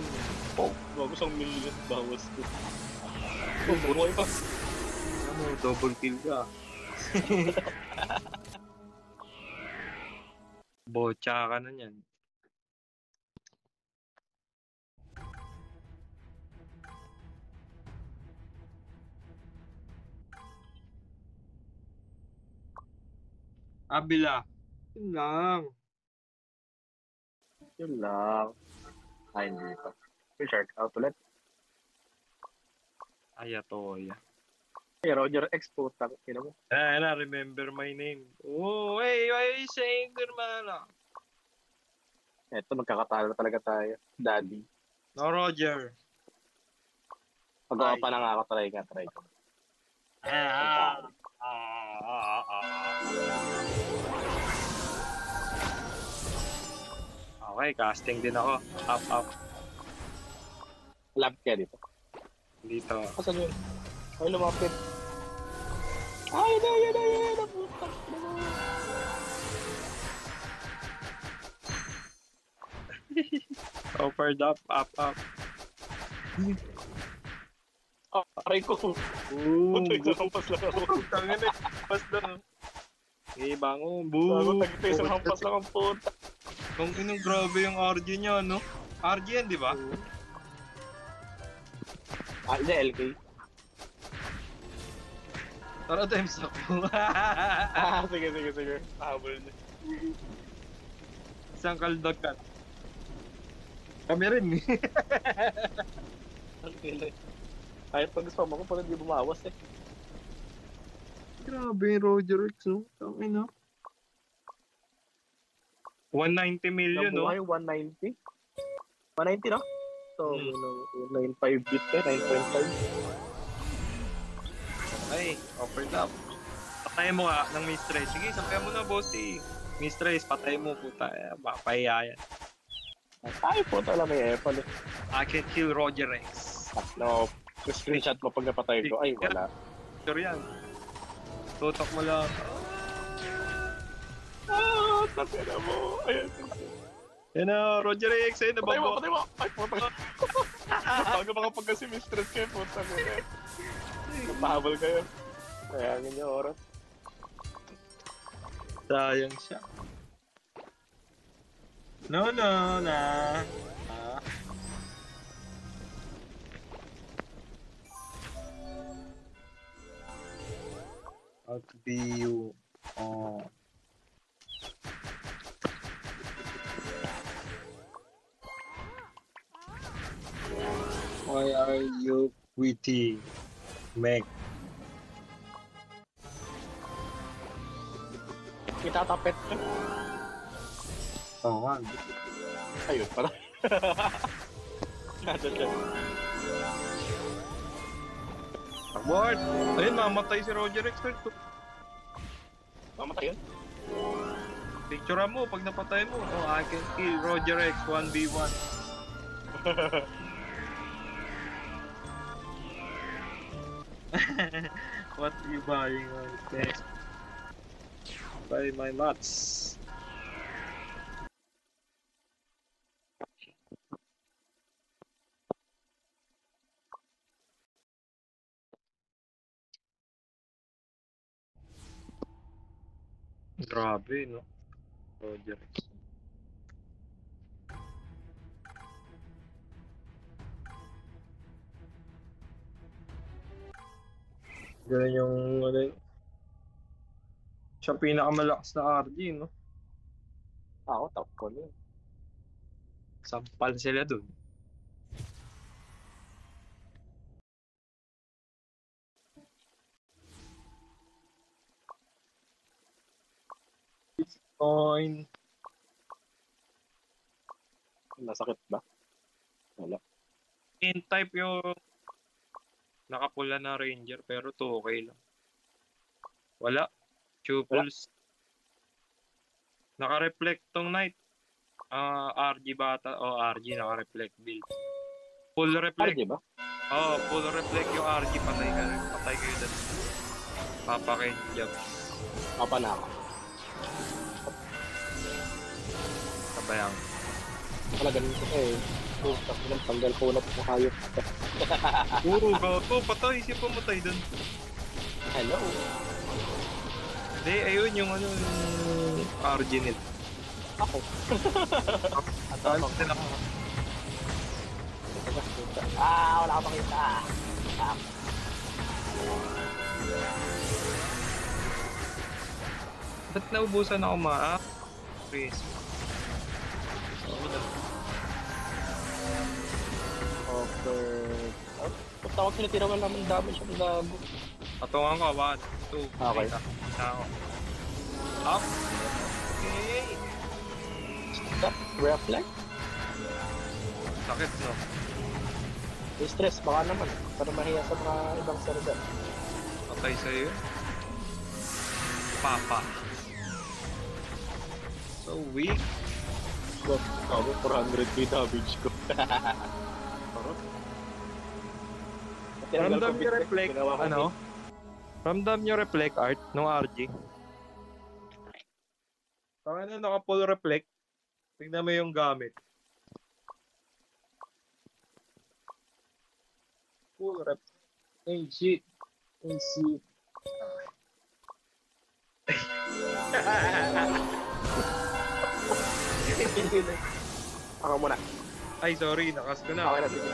Oh, bago isang million bawas ko. Oh, buhay pa. Ano, double kill ka. Bocha ka na yan. Abila. Yun lang. Yun lang. Ay, hindi pa. Shark out ulit. Ayatoya. Hey, Roger X po, tang ina mo. Ah, na, remember my name. Oh, hey, why are you saying Germana? Eto, magkakatalo na talaga tayo. Daddy. No, Roger. Magawa Ay. pa na nga ako, try ka, try ka. Ah, ah. Okay, casting din ako. Up, up. Lab kaya dito. Dito. Kasan yun? Ay, lumapit. Ay, yun na, yun na, puta. Offered up, up, up. Ah, aray ko. Putoy, sa hampas lang ako. Tangin na, pas lang. Eh, bango, Bago boo. tagtay sa hampas lang ang puta. Kung inong grabe yung RG niya, no? RG yan, di ba? Ah, hindi, LK. Tara, times up. Ah, sige, sige, sige. Habol niya. Isang kaldag ka. Kami rin, eh. Ang kilay. Kahit pag spam ako, pala di bumawas eh. Grabe yung Roger X, no? Tangin, no? 190 million, no? Nabuhay 190. 190 no? So, Hmm. 9.5 bit eh, 9.5. Ay, offered up. Patayin mo nga ng mistress. Sige, sampayan mo na, bossy. Mistress, patay mo, puta. Eh, Mapahiya yan. Ay, puta lang may Apple eh. I can kill Roger X. No, screenshot mo pag napatay ko. Ay, wala. Sure yan. Tutok mo lang. Ah, na mo. Ayan. Yan na, Roger X. Ayun, Patay mo, nabago. patay mo. Ay, puta. Bago makapag kasi mistress kayo, puta ko na. Pahabol kayo. Kaya ganyan oras. Sayang siya. No, no, na. Ah. How to be you? Oh. Why are you quitting? Meg. Itatapet ka. Oh, nga. Ayun pala. Nasa dyan. Abort! Ayun, mamatay si Roger X. Mamatay yun. Picture mo pag napatay mo. Oh, I can kill Roger X 1v1. what you buying on this? Buy my nuts. Grabe, no? X. Ganun yung ano yun. Siya pinakamalakas na RG, no? Ako, top ko yun. Sampal sila dun. Bitcoin. Nasakit ba? Wala. In type yung nakapula na ranger pero 2k lang. Wala. Tuples. Naka-reflect tong night. Ah, RG bata o RG naka-reflect build. Full reflect. RG ba? Oo, full reflect yung RG patay ka rin. Patay kayo dun. Papa na ako. Sabayang. Wala ganun ko eh. Oh, tapos lang tanggal ko na po hayop. Oo, gato. Patay. Siya pumatay dun. Hello. Hindi, ayun yung ano yung RG nila. Ako. At ako. sila. Ah, wala ka makita. Ah. Ba't naubusan ako ma? Ah, Chris. Okay. Oh, Ba't tawag sila tirawan naman damage ang gago? Patungan ko. One, two, Okay. three. Na ako. Up. Okay. Stop. Reflect. Sakit, no? Stress, baka naman. Para mahiya sa mga ibang server. Patay sa'yo. Papa. So weak. Ako, 400k damage ko. Ramdam nyo reflect, ano? Ramdam nyo reflect art nung RG. Tama na naka full reflect. Tignan mo yung gamit. Full rep. Hey, shit. Hey, shit. Ako muna. Ay, sorry. Nakas ko na. Okay na, sige.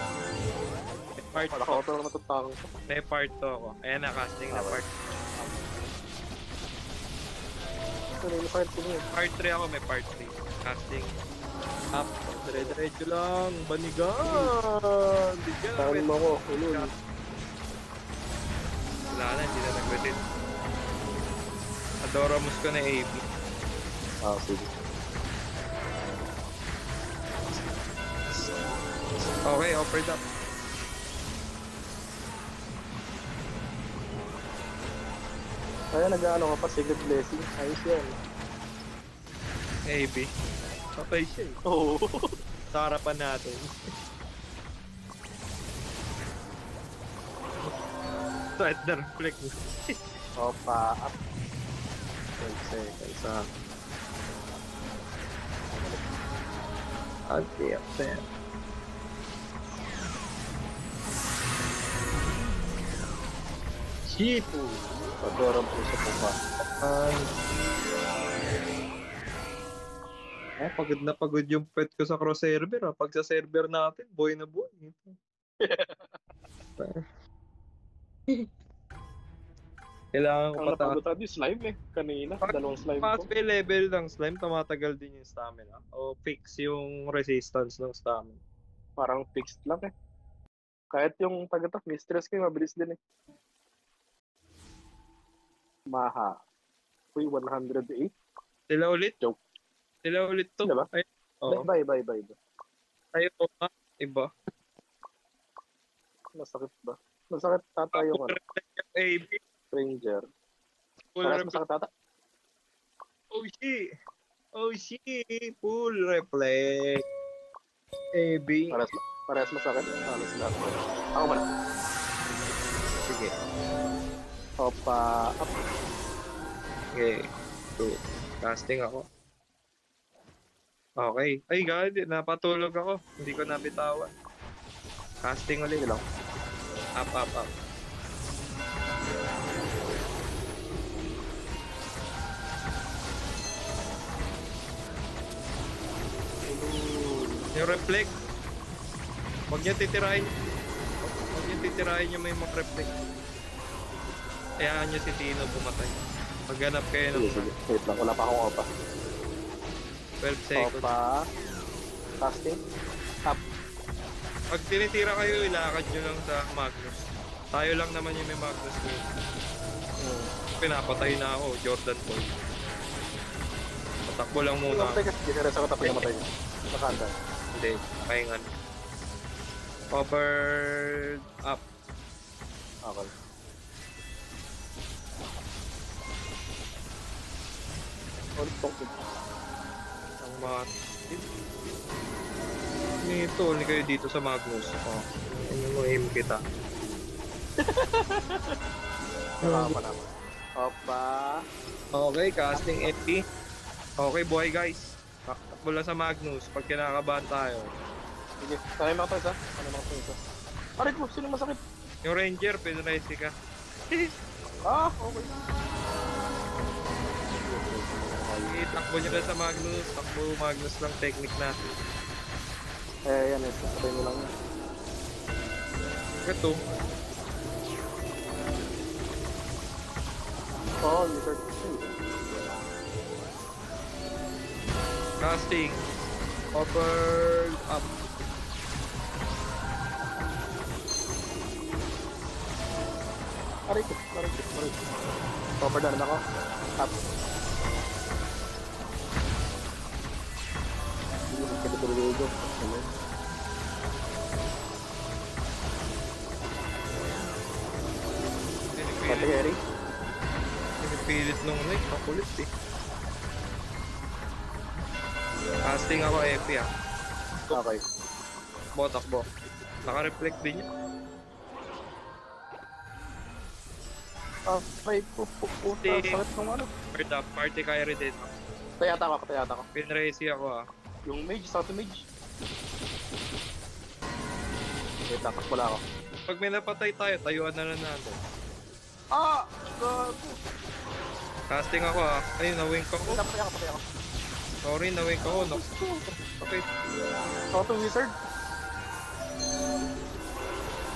May part Wala to. ko ito lang matutang. May part to ako. Ayan na, casting na part. Ito na yung part ko niya. Part 3 ako, may part 3. Casting. Up. Dire-diretso lang. Banigan. Bigyan. Tangan mo ako. Ulul. Wala na, hindi na nag-retin. Adoramus ko na AB. Ah, sige. Okay, offered up. Kaya nag-ano ka pa, Secret Blessing. Ayos yan. AB. Patay siya eh. Oo. Sa harapan natin. Side na reflect. Opa, up. 12 seconds, ah. Okay, up there. Padoran po sa pupa. Ay. Eh, pagod na pagod yung pet ko sa cross server ah. Pag sa server natin, boy na boy. Ito. Kailangan ko Ang pataas. napagutan yung slime eh. Kanina, Pag- dalawang slime ko. may level ng slime, tumatagal din yung stamina. O fix yung resistance ng stamina. Parang fixed lang eh. Kahit yung tagatap, mistress ko, mabilis din eh. Maha. Uy, 108. Sila ulit? Joke. Sila ulit to. Sila ba? Ay, oo. Bye, bye, bye, bye. Tayo pa. Iba. Masakit ba? Masakit tata yung ano, AB. stranger. Parang masakit tata. Oh shit! Oh shit! Full reflect. AB. Parehas, parehas masakit. Halos lahat. Ako man. Sige. Opa, up. Okay. Two. Casting ako. Okay. Ay, God. Napatulog ako. Hindi ko nabitawan. Casting ulit. Lang. Up, up, up. Yung reflect. Huwag niya titirahin. Huwag niya titirahin yung may mag-reflect. Kayaan niyo si Tino pumatay. Maghanap kayo ng Sige. Wait lang, wala pa akong opa. 12 seconds. Opa. Casting. Pag tinitira kayo, ilakad nyo lang sa Magnus. Tayo lang naman yung may Magnus ko. Hmm. Pinapatay na ako, Jordan Boy. Patakbo lang muna. Namatay kasi, difference ako tapos namatay. Nakanda. Hindi, pahingan. Covered up. Okay. All talking. Ang mga... Nito, hindi kayo dito sa Magnus. Oh. Ano mo, aim kita. Nakakapa naman. Opa. Okay, casting FP. Okay, boy guys. Takbo lang sa Magnus pag kinakabahan tayo. Sige. Sanay mga tayo isa. Sanay mga tayo isa. Aray ko, sino masakit? Yung Ranger, pinresi ka. Ah, okay. Takbo nyo lang sa Magnus. Takbo Magnus lang technique natin. Eh, yan eh. Sabay mo lang yan. Ito. Oh, lizard. Casting. Upper up. Aray ko, aray ko, aray ko. Na naman ako. Up. Tulog. Ano? Pinipilit, Harry. pinipilit nung Nick. Makulit eh. Casting ako FP ah. Okay. Takbo, takbo. Naka-reflect din yun. Ah, may po, po, po, Sige. sakit ng ano. Up, party Kyrie din. Tayata ako, tayata ako. Pinresi ako ah. Yung mage, sa mage. Wait lang, takbo lang ako. Pag may napatay tayo, tayuan na lang natin. Ah! Gago! Casting ako ah. Ay, na-wink ako. Napatay ako, patay ako. Sorry, na-wink ako. No. Okay. Auto wizard.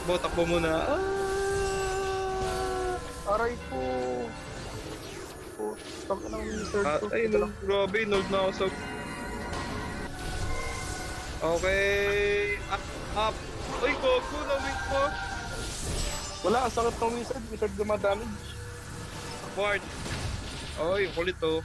Bo, takbo muna. Ah! Aray. Oh, tag ng wizard Ah, ay, no, grabe, nold na ako sa... Okay, up, up. Ay, gogo, na-wink ko. Wala, ang sakit ng wizard. Wizard dumadamage. Ward. Oy, kulit oh.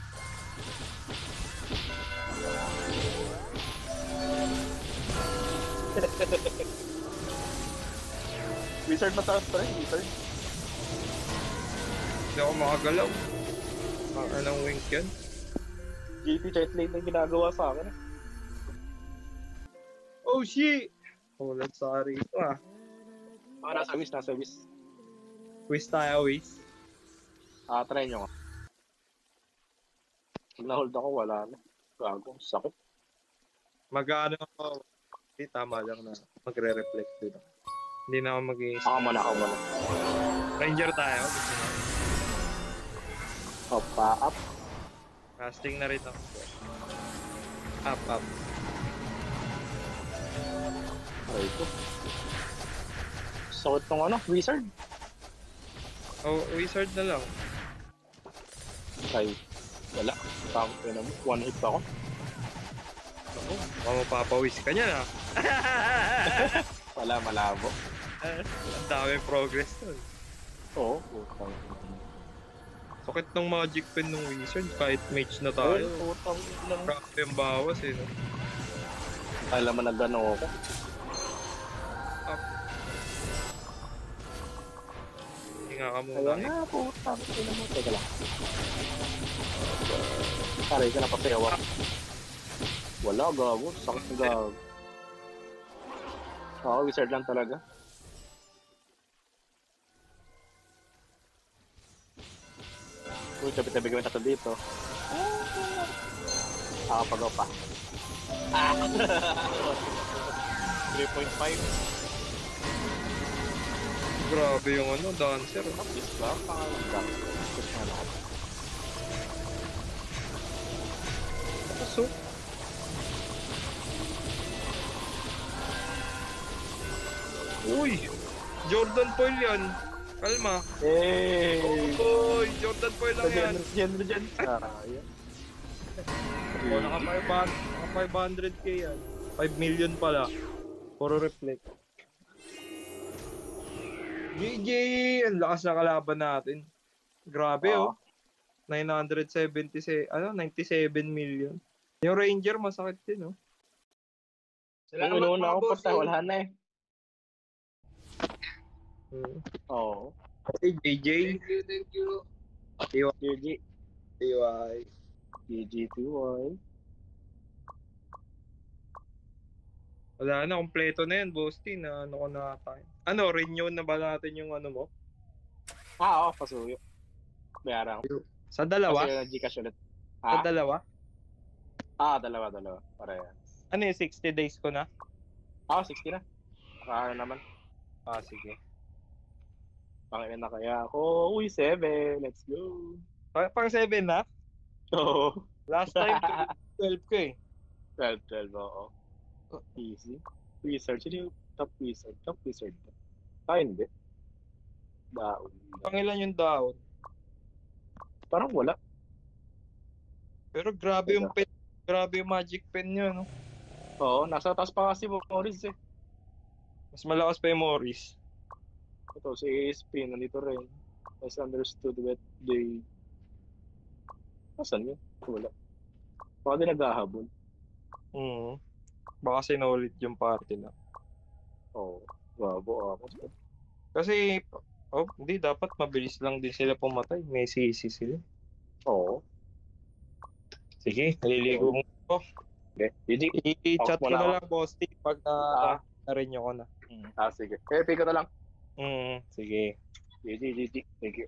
Wizard mataas pa rin, wizard. Hindi ako makagalaw. Ah, anong wink yan? JP Jet Lane na ginagawa sa akin. eh. Oh, shit! Ulat sa rito ah. Ah, nasa wish, nasa wish. Quiz tayo, Wiz. Ah, try nyo nga. Pag na-hold ako, wala na. Gago, sakit. Mag-ano ako. Hindi, tama lang na magre-reflect din ako. Hindi na ako mag Ako muna, ako muna. Ranger tayo. Gusto up. Casting na rin ako. Up, up. Aray ko. Sakit ng ano, wizard. Oh, wizard na lang. Try. Wala. Tama, yun naman. One hit ako. Ako, baka mapapawis ka niyan ah. Wala, malabo. Ang dami progress nun. Oo. Putang. Sakit ng magic pen ng wizard kahit mage na Ay, tayo. putang. Ilang. Grabe ang bawas eh. No? Alam mo na gano'n ako. Hinga ka muna. Ayan na, putang. Ina mo. Teka lang. Aray ka na papayawa. Wala, gago. Sakit ng gago. Oo, wizard lang talaga. Uy, tabi-tabi kami tatlo dito. Ah, pag pa. Ah! 3.5. Grabe yung ano, dancer. Yes ba? Pangalan lang. Tapos na ako. Kaso, Uy! Jordan Paul yan. Kalma. Hey! Uy, Jordan Paul lang yan. Yan. Naka 500, naka 500k yan. 5 million pala. Puro reflect. GG! Ang lakas na kalaban natin. Grabe Oo. oh. 977, ano, 97 million. Yung Ranger, masakit din oh. Kung inuuna ako punta, wala na eh. Hmm. Oo. Okay, JJ. Thank you, thank you. GG. TY. GG2Y. Wala na, kompleto na yan, Boasty, na ano ko na tayo. Ano, renew na ba natin yung ano mo? Ah, oo, pasuyo. Bayaran ko. Sa dalawa? Kasi yung Gcash ulit. Sa Ah, dalawa? ah, dalawa, dalawa. Parehas. Ano yung 60 days ko na? Ah, 60 na. Ano naman. Ah, sige. Pangin na kaya ako. Uy, 7. Let's go. Pa- Pang 7 na? Oo. Last time, 12 ko eh. 12, 12, oo. Easy. Wizard. Sino yung top wizard? Top wizard ba? Ah, hindi. Daon. Pang ilan yung down? Parang wala. Pero grabe yung pen. Grabe yung magic pen nyo, no? Oo, nasa taas pa kasi Morris eh. Mas malakas pa yung Morris. Ito, si ASP, nandito rin. Misunderstood with the... Nasaan yun? Wala. Baka din naghahabol. Hmm. Baka sinulit yung party na. Oo. Oh, babo ako. Kasi, oh, hindi, dapat mabilis lang din sila pumatay. May sisi sila. Oo. Sige, naliligo mo. Okay. GG. I-chat ko na lang, boss. Pag na, Ah. na-renew ko na. Ah, sige. Eh, pick ko na lang. Hmm, sige. GG. Thank you.